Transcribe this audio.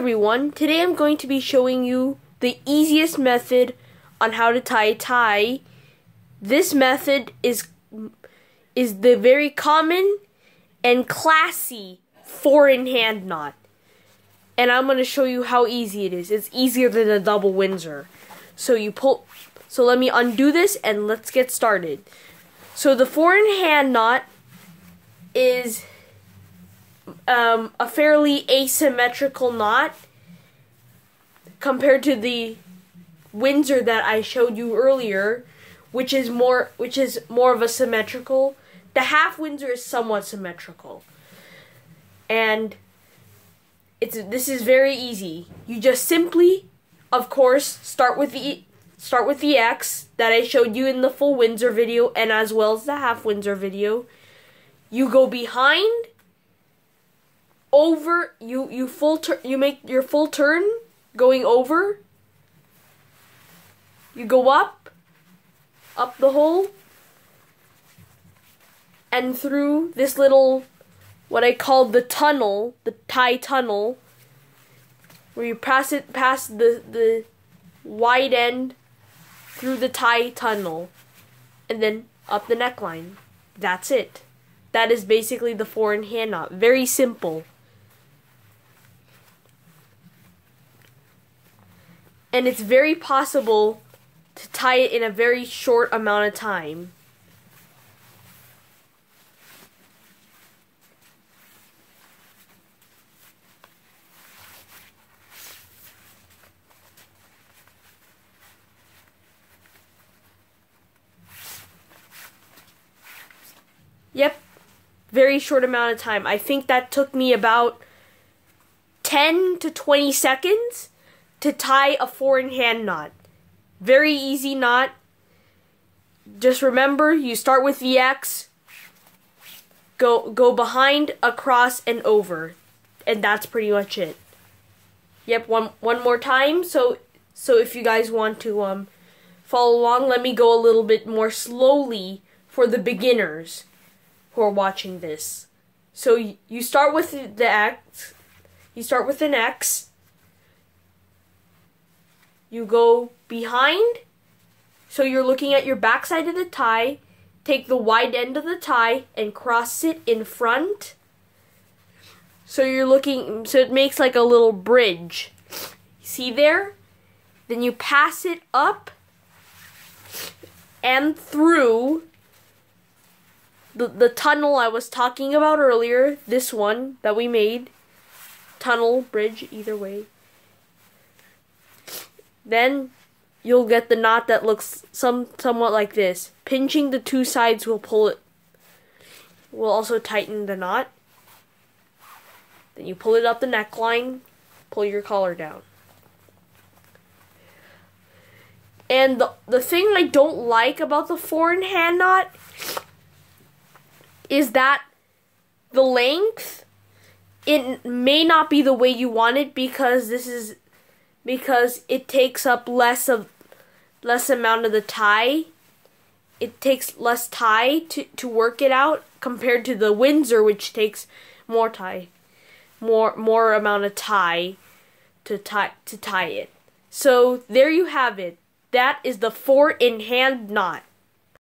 everyone, today I'm going to be showing you the easiest method on how to tie a tie. This method is is the very common and classy four-in hand knot. And I'm going to show you how easy it is. It's easier than a double Windsor. So you pull so let me undo this and let's get started. So the four-in hand knot is um, a fairly asymmetrical knot compared to the Windsor that I showed you earlier, which is more which is more of a symmetrical. The half Windsor is somewhat symmetrical. And it's this is very easy. You just simply, of course, start with the start with the X that I showed you in the full Windsor video and as well as the half Windsor video. You go behind over you you full turn you make your full turn going over. You go up up the hole and through this little what I call the tunnel the tie tunnel where you pass it past the the wide end through the tie tunnel and then up the neckline. That's it. That is basically the four-in hand knot very simple and it's very possible to tie it in a very short amount of time. Yep, very short amount of time. I think that took me about 10 to 20 seconds to tie a four-in hand knot. Very easy knot. Just remember, you start with the X, go go behind, across, and over, and that's pretty much it. Yep, one one more time. So so if you guys want to um follow along, let me go a little bit more slowly for the beginners who are watching this. So you start with the X. You start with an X you go behind, so you're looking at your backside of the tie, take the wide end of the tie and cross it in front. So you're looking, so it makes like a little bridge. See there? Then you pass it up and through the, the tunnel I was talking about earlier, this one that we made. Tunnel, bridge, either way. Then you'll get the knot that looks some somewhat like this. Pinching the two sides will pull it will also tighten the knot. Then you pull it up the neckline, pull your collar down. And the the thing I don't like about the four-in hand knot is that the length it may not be the way you want it because this is because it takes up less of less amount of the tie. It takes less tie to, to work it out compared to the Windsor which takes more tie. More more amount of tie to tie to tie it. So there you have it. That is the four in hand knot.